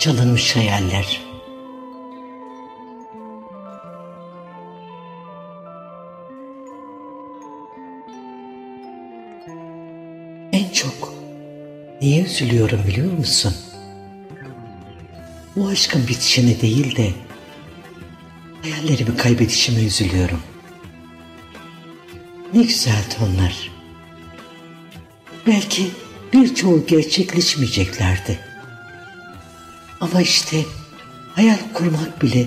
çalınmış hayaller. En çok niye üzülüyorum biliyor musun? Bu aşkın bitişine değil de hayallerimi kaybedişime üzülüyorum. Ne güzeldi onlar. Belki birçoğu gerçekleşmeyeceklerdi. Ama işte hayal kurmak bile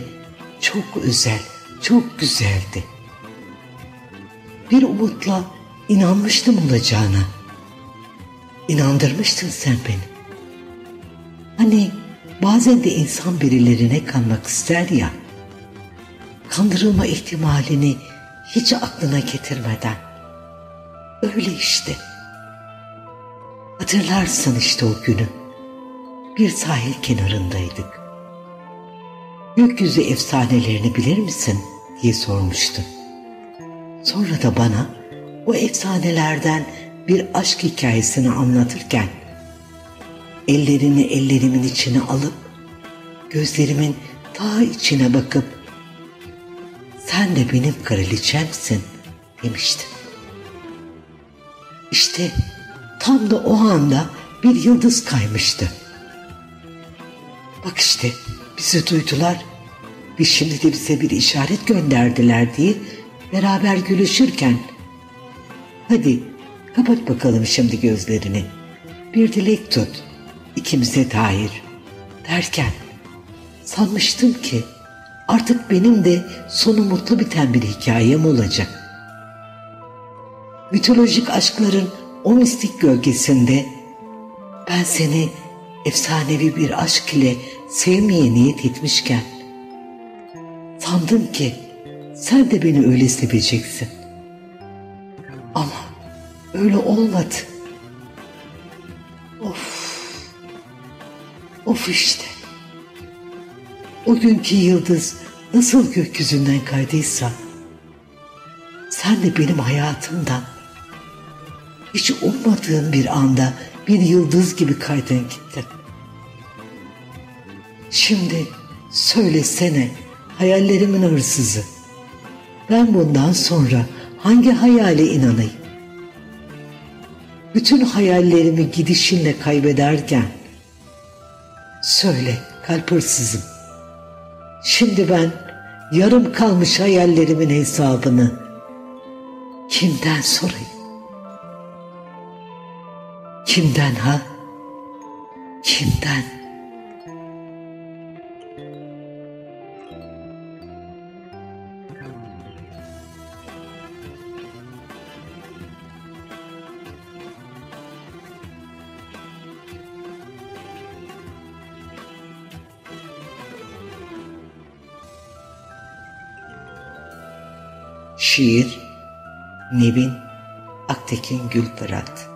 çok özel, çok güzeldi. Bir umutla inanmıştım olacağına. İnandırmıştın sen beni. Hani bazen de insan birilerine kanmak ister ya. Kandırılma ihtimalini hiç aklına getirmeden. Öyle işte. Hatırlarsın işte o günü. Bir sahil kenarındaydık. Gökyüzü efsanelerini bilir misin diye sormuştum. Sonra da bana o efsanelerden bir aşk hikayesini anlatırken ellerini ellerimin içine alıp gözlerimin ta içine bakıp sen de benim kraliçemsin demişti. İşte tam da o anda bir yıldız kaymıştı. Bak işte bizi duydular. Ve şimdi de bize bir işaret gönderdiler diye beraber gülüşürken. Hadi kapat bakalım şimdi gözlerini. Bir dilek tut ikimize dair. Derken sanmıştım ki artık benim de sonu mutlu biten bir hikayem olacak. Mitolojik aşkların o mistik gölgesinde ben seni efsanevi bir aşk ile sevmeye niyet etmişken sandım ki sen de beni öyle seveceksin. Ama öyle olmadı. Of. Of işte. O günkü yıldız nasıl gökyüzünden kaydıysa sen de benim hayatımdan hiç ummadığın bir anda bir yıldız gibi kaydın gittin. Şimdi söylesene hayallerimin hırsızı. Ben bundan sonra hangi hayale inanayım? Bütün hayallerimi gidişinle kaybederken söyle kalp hırsızım. Şimdi ben yarım kalmış hayallerimin hesabını kimden sorayım? Kimden ha? Kimden? Şiir Nevin Aktekin Gülfırat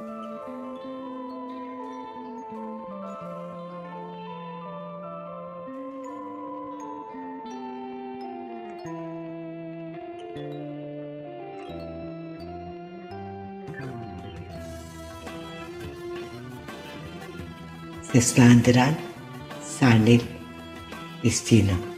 seslendiren Sernet İstina.